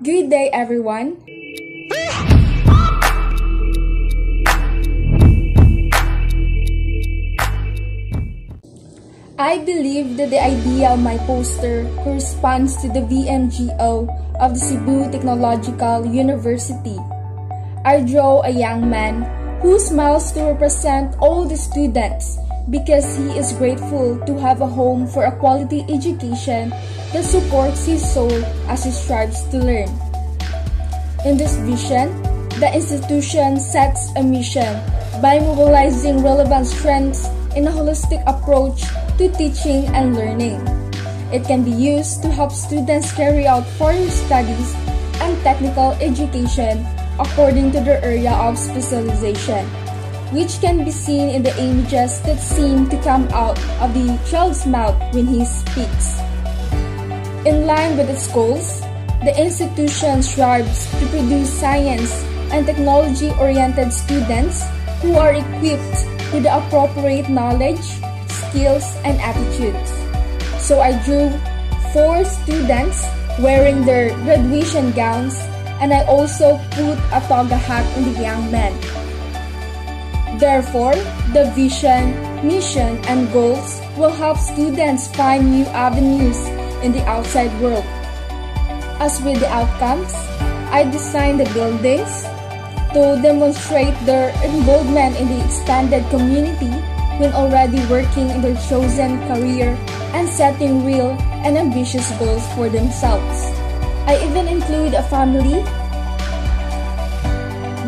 Good day, everyone. I believe that the idea of my poster corresponds to the VMGO of the Cebu Technological University. I draw a young man who smiles to represent all the students because he is grateful to have a home for a quality education that supports his soul as he strives to learn. In this vision, the institution sets a mission by mobilizing relevant strengths in a holistic approach to teaching and learning. It can be used to help students carry out further studies and technical education according to their area of specialization, which can be seen in the images that seem to come out of the child's mouth when he speaks. In line with its goals, the institution strives to produce science and technology-oriented students who are equipped with the appropriate knowledge, skills, and attitudes. So I drew four students wearing their graduation gowns and I also put a toga hat on the young man. Therefore, the vision, mission, and goals will help students find new avenues in the outside world. As with the outcomes, I designed the buildings to demonstrate their involvement in the expanded community when already working in their chosen career and setting real and ambitious goals for themselves. I even include a family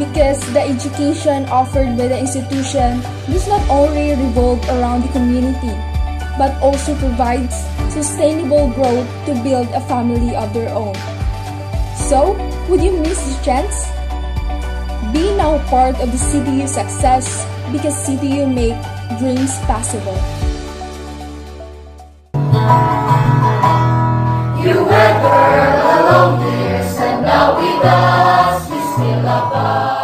because the education offered by the institution does not only revolve around the community, but also provides sustainable growth to build a family of their own. So, would you miss the chance? Be now part of the CTU success because CTU make dreams possible. You were alone years and now we die. Silaba.